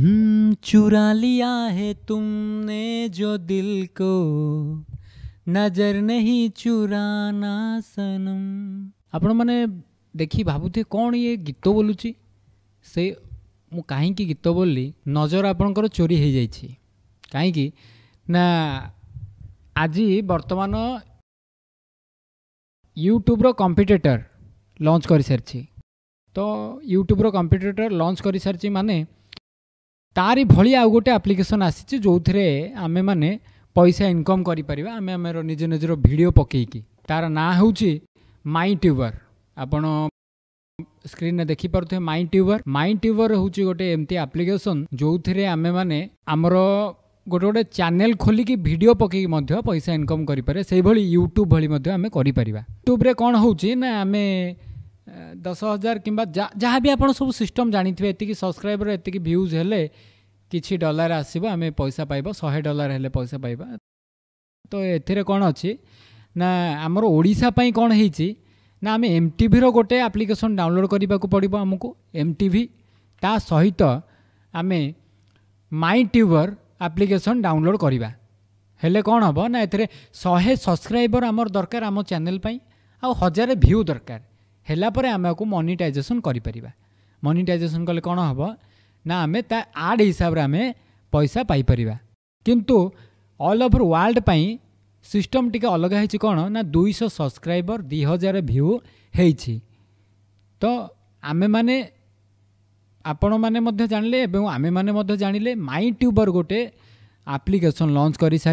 चुरा लिया है तुमने जो दिल को नजर नहीं चुराना सनम ଆପଣମାନେ ଦେଖି ଭାବୁଥିବେ କ'ଣ ଇଏ ଗୀତ ବୋଲୁଛି ସେ ମୁଁ କାହିଁକି ଗୀତ ବୋଲିଲି ନଜର ଆପଣଙ୍କର ଚୋରି ହେଇଯାଇଛି କାହିଁକି ନା ଆଜି ବର୍ତ୍ତମାନ ୟୁଟ୍ୟୁବ୍ର କମ୍ପିଟେଟର୍ ଲଞ୍ଚ କରିସାରିଛି ତ ୟୁଟ୍ୟୁବ୍ର କମ୍ପିଟେଟର୍ ଲଞ୍ଚ କରିସାରିଛି ମାନେ ତାରି ଭଳି ଆଉ ଗୋଟେ ଆପ୍ଲିକେସନ୍ ଆସିଛି ଯେଉଁଥିରେ ଆମେମାନେ ପଇସା ଇନକମ୍ କରିପାରିବା ଆମେ ଆମର ନିଜ ନିଜର ଭିଡ଼ିଓ ପକେଇକି ତାର ନାଁ ହେଉଛି ମାଇ ଟ୍ୟୁବର ଆପଣ ସ୍କ୍ରିନ୍ରେ ଦେଖିପାରୁଥିବେ ମାଇ ଟ୍ୟୁବର ମାଇ ଟ୍ୟୁବର ହେଉଛି ଗୋଟେ ଏମିତି ଆପ୍ଲିକେସନ୍ ଯେଉଁଥିରେ ଆମେମାନେ ଆମର ଗୋଟେ ଗୋଟେ ଚ୍ୟାନେଲ୍ ଖୋଲିକି ଭିଡ଼ିଓ ପକେଇକି ମଧ୍ୟ ପଇସା ଇନକମ୍ କରିପାରିବା ସେଇଭଳି ୟୁଟ୍ୟୁବ୍ ଭଳି ମଧ୍ୟ ଆମେ କରିପାରିବା ୟୁଟ୍ୟୁବ୍ରେ କ'ଣ ହେଉଛି ନା ଆମେ ଦଶ ହଜାର କିମ୍ବା ଯାହା ବି ଆପଣ ସବୁ ସିଷ୍ଟମ୍ ଜାଣିଥିବେ ଏତିକି ସବସ୍କ୍ରାଇବର୍ ଏତିକି ଭ୍ୟୁଜ୍ ହେଲେ କିଛି ଡଲାର ଆସିବ ଆମେ ପଇସା ପାଇବା ଶହେ ଡଲାର ହେଲେ ପଇସା ପାଇବା ତ ଏଥିରେ କ'ଣ ଅଛି ନା ଆମର ଓଡ଼ିଶା ପାଇଁ କ'ଣ ହେଇଛି ନା ଆମେ ଏମ୍ ଟିଭିର ଗୋଟେ ଆପ୍ଲିକେସନ୍ ଡାଉନଲୋଡ଼୍ କରିବାକୁ ପଡ଼ିବ ଆମକୁ ଏମ୍ ଟିଭି ତା ସହିତ ଆମେ ମାଇ ଟ୍ୟୁବର୍ ଆପ୍ଲିକେସନ୍ ଡାଉନଲୋଡ଼୍ କରିବା ହେଲେ କ'ଣ ହେବ ନା ଏଥିରେ ଶହେ ସବସ୍କ୍ରାଇବର୍ ଆମର ଦରକାର ଆମ ଚ୍ୟାନେଲ୍ ପାଇଁ ଆଉ ହଜାରେ ଭ୍ୟୁ ଦରକାର ହେଲା ପରେ ଆମେ ଆକୁ ମନିଟାଇଜେସନ୍ କରିପାରିବା ମନିଟାଇଜେସନ୍ କଲେ କ'ଣ ହେବ ନା ଆମେ ତା ଆଡ଼୍ ହିସାବରେ ଆମେ ପଇସା ପାଇପାରିବା କିନ୍ତୁ ଅଲ୍ ଓଭର୍ ୱାର୍ଲଡ଼ ପାଇଁ ସିଷ୍ଟମ୍ ଟିକେ ଅଲଗା ହେଇଛି କ'ଣ ନା ଦୁଇଶହ ସବସ୍କ୍ରାଇବର ଦୁଇ ହଜାର ଭ୍ୟୁ ହେଇଛି ତ ଆମେମାନେ ଆପଣମାନେ ମଧ୍ୟ ଜାଣିଲେ ଏବଂ ଆମେମାନେ ମଧ୍ୟ ଜାଣିଲେ ମାଇ ଟ୍ୟୁବର ଗୋଟେ ଆପ୍ଲିକେସନ୍ ଲଞ୍ଚ କରିସାରି